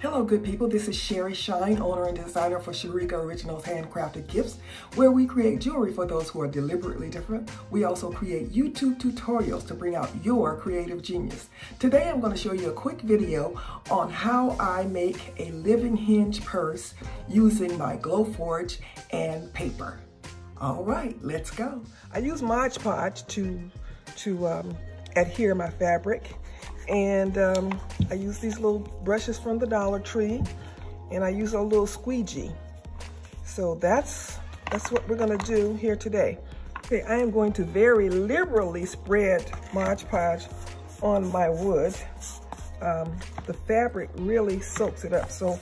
Hello, good people. This is Sherry Shine, owner and designer for Sherika Originals Handcrafted Gifts, where we create jewelry for those who are deliberately different. We also create YouTube tutorials to bring out your creative genius. Today, I'm going to show you a quick video on how I make a living hinge purse using my Glowforge and paper. All right, let's go. I use Mod Podge to, to um, adhere my fabric and um, I use these little brushes from the Dollar Tree and I use a little squeegee. So that's, that's what we're gonna do here today. Okay, I am going to very liberally spread Mod Podge on my wood. Um, the fabric really soaks it up. So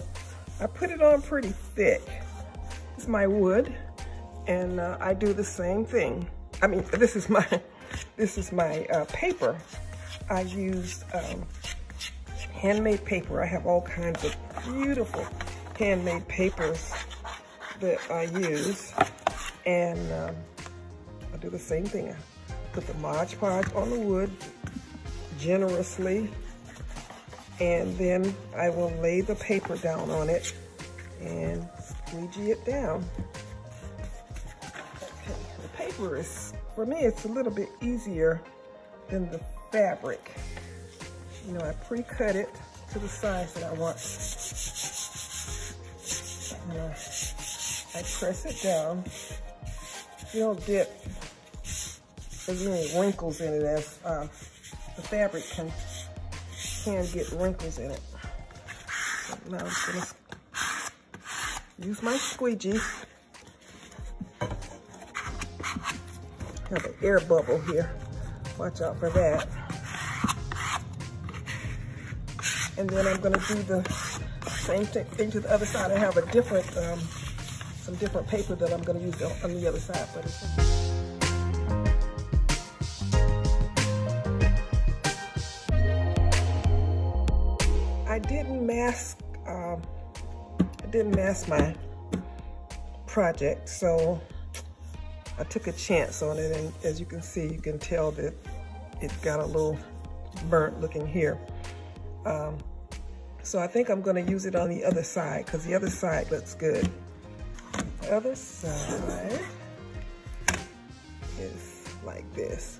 I put it on pretty thick. It's my wood and uh, I do the same thing. I mean, this is my, this is my uh, paper I use um, handmade paper. I have all kinds of beautiful handmade papers that I use. And um, I do the same thing. I put the Mod Podge on the wood generously. And then I will lay the paper down on it and squeegee it down. Okay, the paper is, for me, it's a little bit easier than the fabric. You know, I pre-cut it to the size that I want. I press it down. You don't get as many wrinkles in it as uh, the fabric can can get wrinkles in it. So now I'm gonna use my squeegee. Have an air bubble here. Watch out for that. And then I'm gonna do the same thing to the other side. I have a different, um, some different paper that I'm gonna use on the other side. But I didn't mask, um, I didn't mask my project, so I took a chance on it. And as you can see, you can tell that it got a little burnt looking here. Um, so I think I'm gonna use it on the other side because the other side looks good. The other side is like this.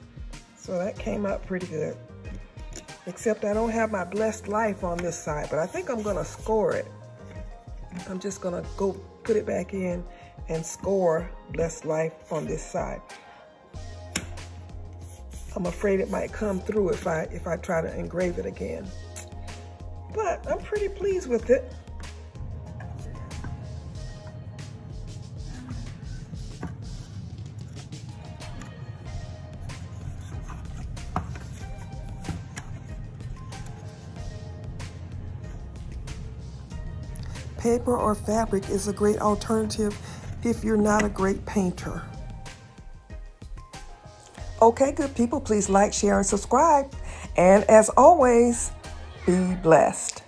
So that came out pretty good. Except I don't have my blessed life on this side, but I think I'm gonna score it. I'm just gonna go put it back in and score blessed life on this side. I'm afraid it might come through if I if I try to engrave it again but pretty pleased with it. Paper or fabric is a great alternative if you're not a great painter. Okay, good people, please like, share, and subscribe. And as always, be blessed.